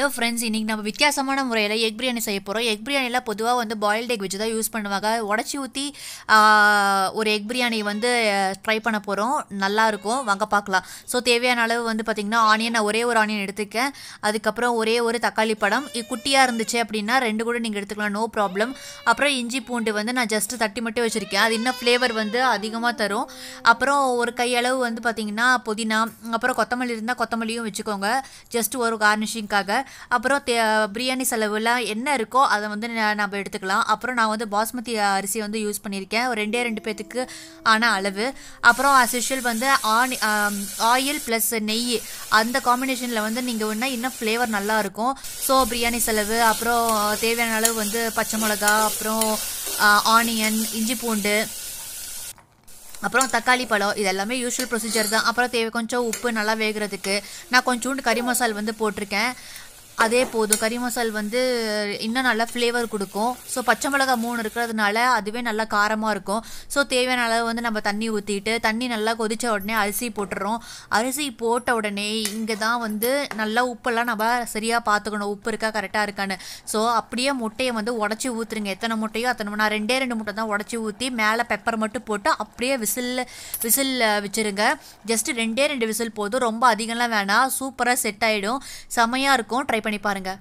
Hello friends இன்றைக்கி நம்ம வித்தியாசமான முறையில் எக் பிரியாணி செய்ய போகிறோம் எக் பிரியாணியில் பொதுவாக வந்து பாயில்டு எக் வச்சு தான் யூஸ் பண்ணுவாங்க. உடச்சி ஊற்றி ஒரு எக் பிரியாணி வந்து ட்ரை பண்ண போகிறோம் நல்லாயிருக்கும் வாங்க பார்க்கலாம். ஸோ தேவையான அளவு வந்து பார்த்திங்கன்னா ஆனியன் நான் ஒரே ஒரு ஆனியன் எடுத்துக்கேன் அதுக்கப்புறம் ஒரே ஒரு தக்காளி பழம். இது குட்டியாக இருந்துச்சு அப்படின்னா ரெண்டு கூட நீங்கள் எடுத்துக்கலாம். நோ ப்ராப்ளம் அப்புறம் இஞ்சி பூண்டு வந்து நான் ஜஸ்ட்டு தட்டி மட்டும் வச்சுருக்கேன். அது இன்னும் ஃப்ளேவர் வந்து அதிகமாக தரும். அப்புறம் ஒரு கையளவு வந்து பார்த்திங்கன்னா புதினா அப்புறம் கொத்தமல்லி இருந்தால் கொத்தமல்லியும் வச்சுக்கோங்க. ஜஸ்ட் ஒரு கார்னிஷிங்காக அப்புறம் தே பிரியாணி செலவுலாம் என்ன இருக்கோ அதை வந்து நம்ம எடுத்துக்கலாம். அப்புறம் நான் வந்து பாஸ்மதி அரிசி வந்து யூஸ் பண்ணியிருக்கேன். ஒரு ரெண்டே ரெண்டு பேத்துக்கு ஆன அளவு. அப்புறம் அஸ் யூஷுவல் வந்து ஆனி ஆயில் ப்ளஸ் நெய். அந்த காம்பினேஷனில் வந்து நீங்கள் ஒன்றா இன்னும் ஃப்ளேவர் நல்லாயிருக்கும் ஸோ பிரியாணி செலவு அப்புறம் தேவையான அளவு வந்து பச்சை மிளகா அப்புறம் ஆனியன் இஞ்சி பூண்டு அப்புறம் தக்காளி பழம். இது எல்லாமே யூஷுவல் ப்ரொசீஜர் தான். அப்புறம் தேவை கொஞ்சம் உப்பு நல்லா வேகிறதுக்கு. நான் கொஞ்சோண்டு கறி மசால் வந்து போட்டிருக்கேன். அதே போதும். கறி மசால் வந்து இன்னும் நல்லா ஃப்ளேவர் கொடுக்கும். ஸோ பச்சை மிளகாய் மூணு இருக்கிறதுனால அதுவே நல்லா காரமாக இருக்கும். ஸோ தேவையான அளவு வந்து நம்ம தண்ணி ஊற்றிட்டு தண்ணி நல்லா கொதித்த உடனே அரிசி போட்டுறோம். அரிசி போட்ட உடனே இங்கே தான் வந்து நல்லா உப்பெல்லாம் நம்ம சரியாக பார்த்துக்கணும் உப்பு இருக்கா கரெக்டாக இருக்கான்னு. ஸோ அப்படியே முட்டையை வந்து உடச்சி ஊற்றுருங்க எத்தனை முட்டையோ அத்தனை நான் ரெண்டே ரெண்டு முட்டை தான் உடச்சி ஊற்றி மேலே பெப்பர் மட்டும் போட்டு அப்படியே விசில் விசில் வச்சுருங்க. ஜஸ்ட் ரெண்டே ரெண்டு விசில் போதும். ரொம்ப அதிகம்லாம் வேணாம். சூப்பராக செட் ஆகிடும் செமையாக இருக்கும். ட்ரை பண்ணி பாருங்கள்